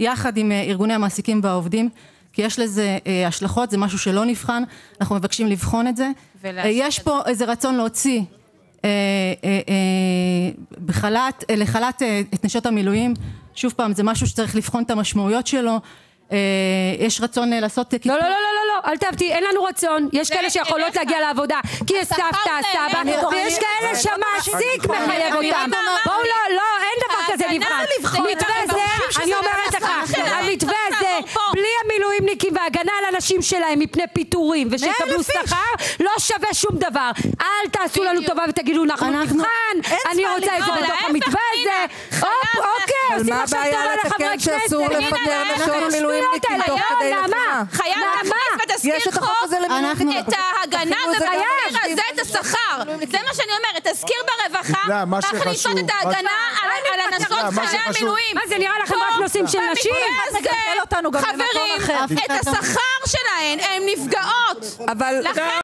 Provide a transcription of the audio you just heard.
יחד עם ארגוני המעסיקים והעובדים כי יש לזה השלכות זה משהו שלא נבחן אנחנו מבקשים לבחון את זה. יש פה איזה רצון להוציא בחל"ת לחל"ת את נשות המילואים. שוב פעם זה משהו שצריך לבחון את המשמעויות שלו. יש רצון לעשות לא לא לא לא אל תעבדי אין לנו רצון. יש כאלה שיכולות להגיע לעבודה. כי יש סבתא סבא ויש כאלה שהמעסיק מחייב אותם. בואו לא לא בלי המילואימניקים והגנה על הנשים שלהם מפני פיטורים ושיקבלו שכר לא שווה שום דבר. אל תעשו לנו טובה ותגידו אנחנו נבחן אני רוצה את זה בתוך המתווה הזה. אוקיי עושים עכשיו טובה לחברי כנסת. מילואימניקים תוך כדי לחימה. חייב להכניס בתזכיר חוק את ההגנה ובמחיר הזה את השכר. זה מה שאני אומרת, תזכיר ברווחה, מכניסות את ההגנה חברים, את השכר שלהן, הן נפגעות. לכן